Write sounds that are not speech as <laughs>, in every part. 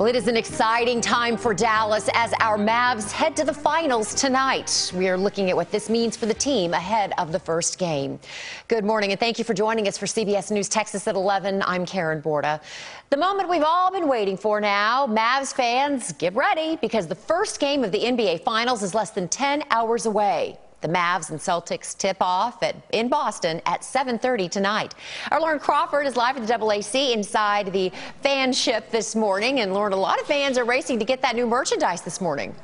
Well, it is an exciting time for Dallas as our Mavs head to the finals tonight. We are looking at what this means for the team ahead of the first game. Good morning, and thank you for joining us for CBS News Texas at 11. I'm Karen Borta. The moment we've all been waiting for now. Mavs fans, get ready because the first game of the NBA Finals is less than 10 hours away. The Mavs and Celtics tip off at, in Boston at 7:30 tonight. Our Lauren Crawford is live at the AAC inside the fan ship this morning, and Lauren, a lot of fans are racing to get that new merchandise this morning.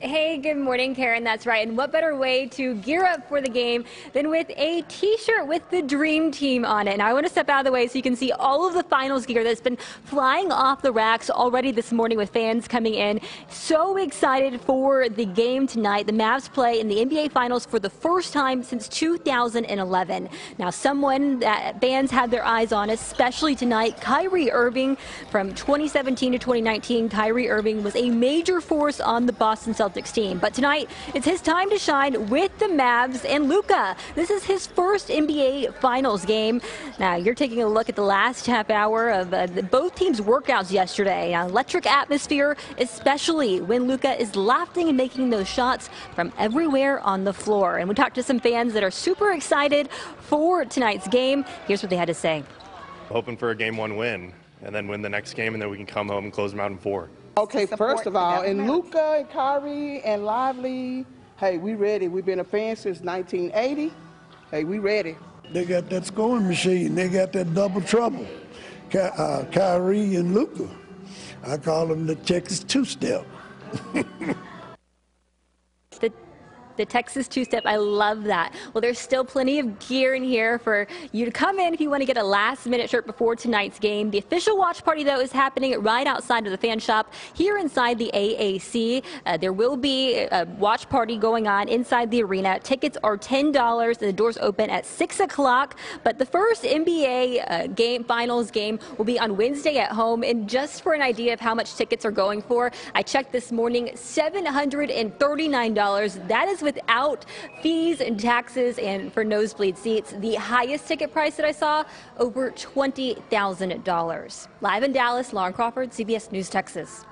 Hey, good morning, Karen. That's right. And what better way to gear up for the game than with a T-shirt with the Dream Team on it? And I want to step out of the way so you can see all of the finals gear that's been flying off the racks already this morning with fans coming in. So excited for the game tonight. The Mavs play in the NBA Finals for the first time since 2011. Now, someone that fans had their eyes on, especially tonight, Kyrie Irving. From 2017 to 2019, Kyrie Irving was a major force on the Boston Celtics Celtics team. But tonight, it's his time to shine with the Mavs and Luka. This is his first NBA Finals game. Now, you're taking a look at the last half hour of uh, both teams' workouts yesterday. An electric atmosphere, especially when Luka is laughing and making those shots from everywhere on the floor. And we talked to some fans that are super excited for tonight's game. Here's what they had to say. Hoping for a game one win and then win the next game, and then we can come home and close them out in four. Okay, first of all, and Luka and Kyrie and Lively, hey, we ready. We've been a fan since 1980. Hey, we ready. They got that scoring machine. They got that double trouble. Ky- uh, Kyrie and Luka. I call them the Texas two-step. <laughs> the the Texas two step. I love that. Well, there's still plenty of gear in here for you to come in if you want to get a last minute shirt before tonight's game. The official watch party, though, is happening right outside of the fan shop here inside the AAC. Uh, there will be a watch party going on inside the arena. Tickets are $10 and the doors open at 6 o'clock. But the first NBA uh, game, finals game, will be on Wednesday at home. And just for an idea of how much tickets are going for, I checked this morning $739. That is without fees and taxes and for nosebleed seats. The highest ticket price that I saw, over $20,000. Live in Dallas, Lauren Crawford, CBS News, Texas.